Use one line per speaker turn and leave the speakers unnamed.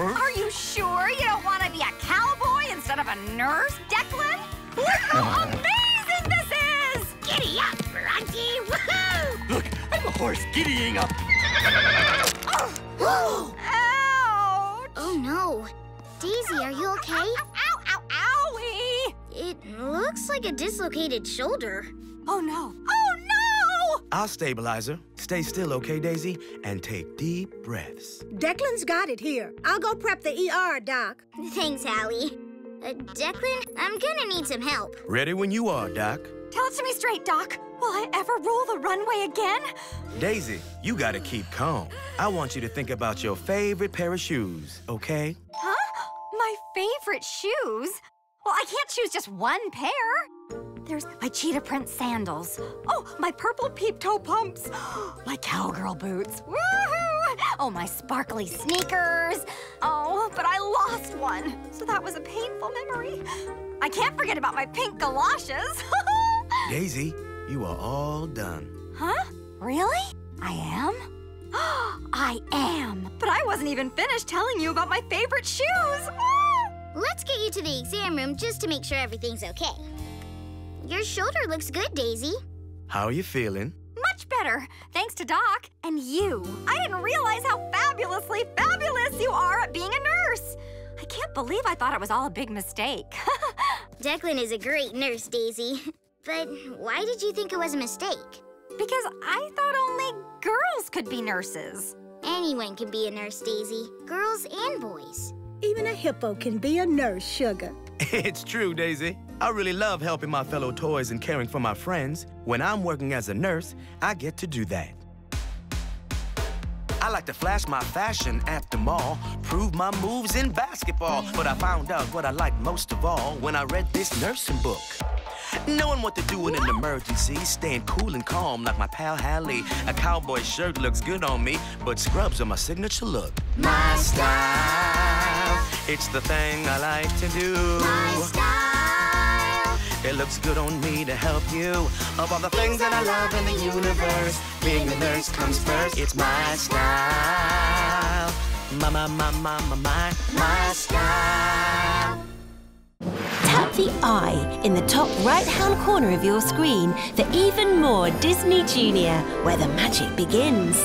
Are you sure you don't want to be a cowboy instead of a nurse, Declan? Look how amazing this is!
Giddy up, Bronty! Woohoo!
Look, I'm a horse giddying up.
Ouch!
Oh no. Daisy, are you okay?
Ow, ow, owie!
It looks like a dislocated shoulder.
Oh no! Oh no!
I'll stabilize her. Stay still, okay, Daisy? And take deep breaths.
Declan's got it here. I'll go prep the ER, Doc.
Thanks, Hallie. Uh, Declan, I'm gonna need some help.
Ready when you are, Doc.
Tell it to me straight, Doc. Will I ever roll the runway again?
Daisy, you gotta keep calm. I want you to think about your favorite pair of shoes, okay?
Huh? My favorite shoes? Well, I can't choose just one pair. There's my cheetah print sandals. Oh, my purple peep toe pumps. My cowgirl boots. Woohoo! Oh, my sparkly sneakers. Oh, but I lost one. So that was a painful memory. I can't forget about my pink galoshes.
Daisy, you are all done.
huh? Really? I am? I am. But I wasn't even finished telling you about my favorite shoes.
Let's get you to the exam room just to make sure everything's okay. Your shoulder looks good, Daisy.
How are you feeling?
Much better, thanks to Doc and you. I didn't realize how fabulously fabulous you are at being a nurse. I can't believe I thought it was all a big mistake.
Declan is a great nurse, Daisy. But why did you think it was a mistake?
because I thought only girls could be nurses.
Anyone can be a nurse, Daisy. Girls and boys.
Even a hippo can be a nurse, Sugar.
It's true, Daisy. I really love helping my fellow toys and caring for my friends. When I'm working as a nurse, I get to do that. I like to flash my fashion at the mall, prove my moves in basketball. But I found out what I like most of all when I read this nursing book. Knowing what to do in an emergency, staying cool and calm like my pal Hallie. A cowboy shirt looks good on me, but scrubs are my signature look.
My style.
It's the thing I like to do.
My style.
It looks good on me to help you. Of all the things that I love in the universe, being a nurse comes first. It's my style. My, my, my, my, my, my, my style.
Tap the I in the top right-hand corner of your screen for even more Disney Junior, where the magic begins.